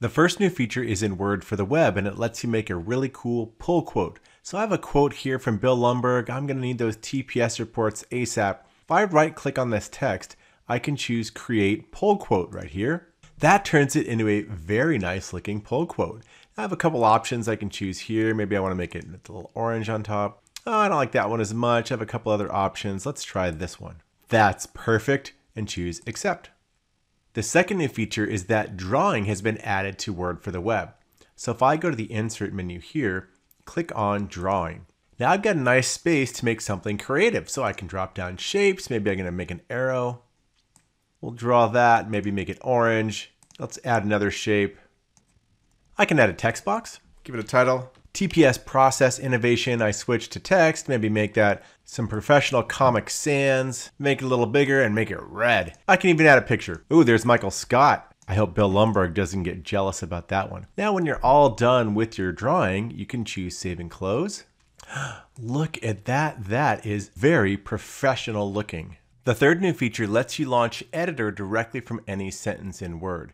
The first new feature is in Word for the web and it lets you make a really cool pull quote. So I have a quote here from Bill Lumbergh. I'm going to need those TPS reports ASAP. If I right click on this text, I can choose create pull quote right here. That turns it into a very nice looking pull quote. I have a couple options I can choose here. Maybe I want to make it a little orange on top. Oh, I don't like that one as much. I have a couple other options. Let's try this one. That's perfect and choose accept. The second new feature is that drawing has been added to Word for the web. So if I go to the insert menu here, click on drawing. Now I've got a nice space to make something creative. So I can drop down shapes. Maybe I'm going to make an arrow. We'll draw that, maybe make it orange. Let's add another shape. I can add a text box, give it a title. TPS process innovation, I switch to text, maybe make that some professional Comic Sans, make it a little bigger and make it red. I can even add a picture. Ooh, there's Michael Scott. I hope Bill Lumbergh doesn't get jealous about that one. Now, when you're all done with your drawing, you can choose save and close. Look at that. That is very professional looking. The third new feature lets you launch Editor directly from any sentence in Word.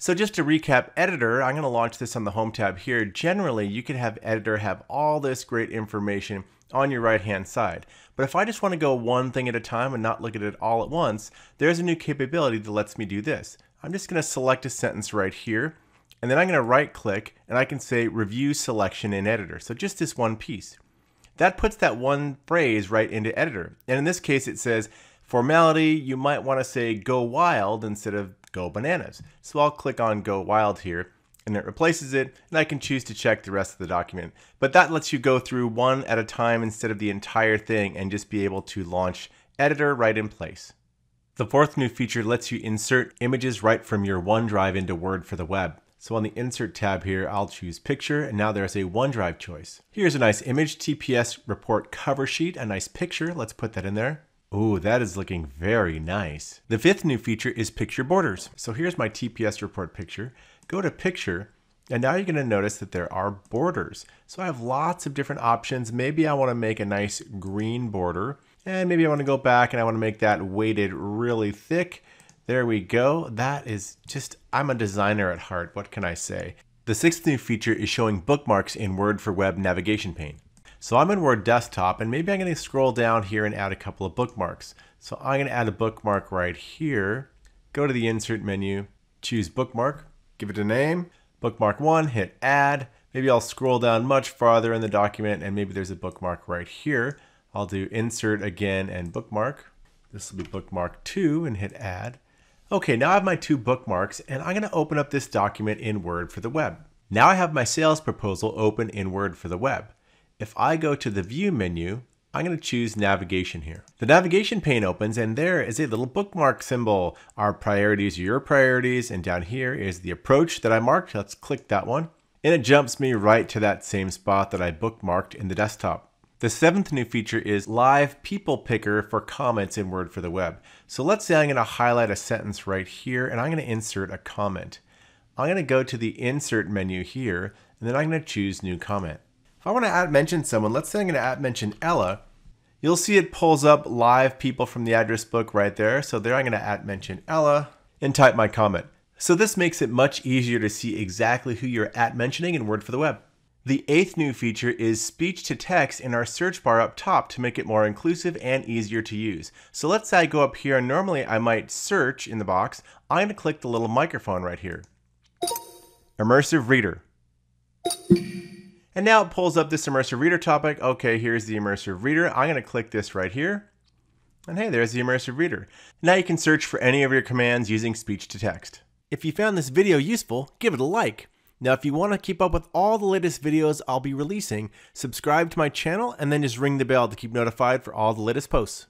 So just to recap, Editor, I'm going to launch this on the Home tab here. Generally, you could have Editor have all this great information on your right hand side. But if I just want to go one thing at a time and not look at it all at once, there's a new capability that lets me do this. I'm just going to select a sentence right here, and then I'm going to right click and I can say Review Selection in Editor. So just this one piece. That puts that one phrase right into Editor. And in this case, it says, Formality, you might want to say go wild instead of go bananas. So I'll click on go wild here and it replaces it and I can choose to check the rest of the document. But that lets you go through one at a time instead of the entire thing and just be able to launch editor right in place. The fourth new feature lets you insert images right from your OneDrive into Word for the web. So on the Insert tab here, I'll choose Picture, and now there's a OneDrive choice. Here's a nice image TPS report cover sheet, a nice picture. Let's put that in there. Ooh, that is looking very nice. The fifth new feature is picture borders. So here's my TPS report picture. Go to picture, and now you're gonna notice that there are borders. So I have lots of different options. Maybe I wanna make a nice green border, and maybe I wanna go back and I wanna make that weighted really thick. There we go. That is just, I'm a designer at heart. What can I say? The sixth new feature is showing bookmarks in Word for Web navigation pane. So I'm in Word Desktop and maybe I'm going to scroll down here and add a couple of bookmarks. So I'm going to add a bookmark right here. Go to the Insert menu, choose Bookmark, give it a name. Bookmark 1, hit Add. Maybe I'll scroll down much farther in the document and maybe there's a bookmark right here. I'll do Insert again and Bookmark. This will be Bookmark 2 and hit Add. Okay, now I have my two bookmarks and I'm going to open up this document in Word for the web. Now I have my sales proposal open in Word for the web. If I go to the View menu, I'm going to choose Navigation here. The navigation pane opens and there is a little bookmark symbol. Our priorities are your priorities and down here is the approach that I marked. Let's click that one. And it jumps me right to that same spot that I bookmarked in the desktop. The seventh new feature is Live People Picker for comments in Word for the web. So let's say I'm going to highlight a sentence right here and I'm going to insert a comment. I'm going to go to the Insert menu here and then I'm going to choose New Comment. If I want to at mention someone, let's say I'm going to at mention Ella, you'll see it pulls up live people from the address book right there. So there I'm going to at mention Ella and type my comment. So this makes it much easier to see exactly who you're at mentioning in Word for the web. The eighth new feature is speech to text in our search bar up top to make it more inclusive and easier to use. So let's say I go up here and normally I might search in the box. I'm going to click the little microphone right here. Immersive Reader. And now it pulls up this immersive reader topic. Okay, here's the immersive reader. I'm going to click this right here. And hey, there's the immersive reader. Now you can search for any of your commands using speech to text. If you found this video useful, give it a like. Now, if you want to keep up with all the latest videos I'll be releasing, subscribe to my channel and then just ring the bell to keep notified for all the latest posts.